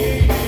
need.